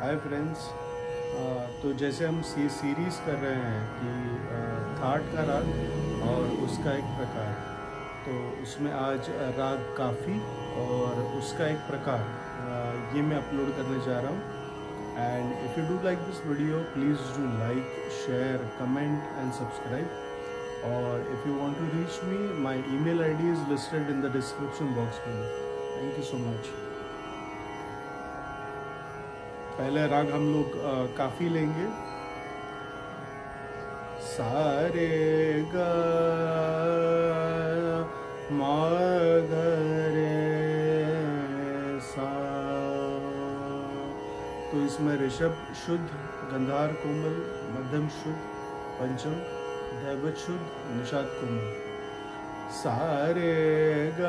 Hi friends. तो जैसे हम सी, सीरीज़ कर रहे हैं कि थाट का राग और उसका एक प्रकार। तो उसमें आज राग काफ़ी और उसका एक प्रकार। ये मैं अपलोड करने जा रहा हूँ। And if you do like this video please do like share comment and subscribe और if you want to reach me my email ID is listed in the description box में थैंक यू सो मच पहले राग हम लोग काफ़ी लेंगे। सारे ग सा। तो इसमें ऋषभ शुद्ध, गंधार कोमल, मध्यम शुद्ध, पंचम, दैवत शुद्ध, निषाद कोमल। सारे ग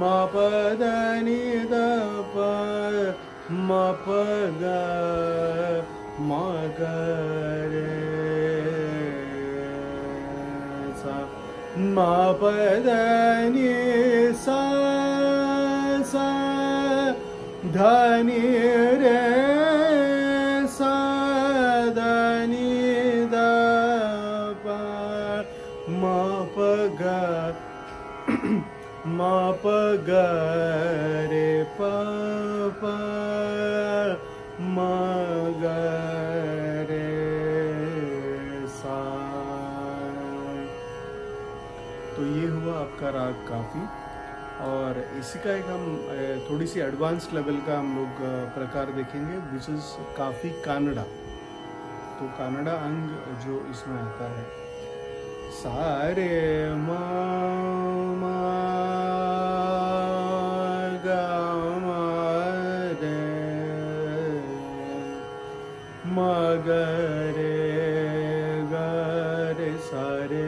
मापनि दाप मापदी द माद सा मापदी सा धनि मा प ग रे प प म ग रे सा तो ये हुआ आपका राग काफ़ी, और इसी का एक हम थोड़ी सी एडवांस लेवल का हम लोग प्रकार देखेंगे विच इज़ काफ़ी कानड़ा। तो कानड़ा अंग जो इसमें आता है। सारे मा मगरे गरे सरे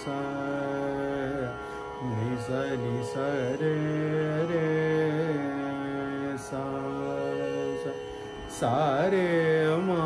सा निस निस रे रे सा सारे मा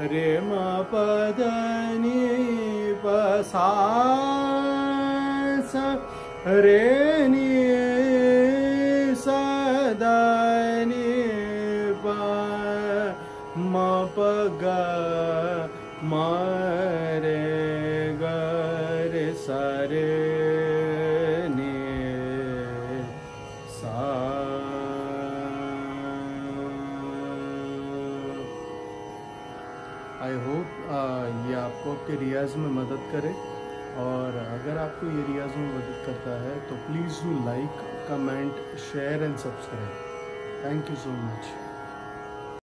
रे म पदानी प सा रे नी सा गरे सरे आई होप ये आपको आपके रियाज में मदद करे। और अगर आपको ये रियाज में मदद करता है तो please you like comment share and subscribe thank you so much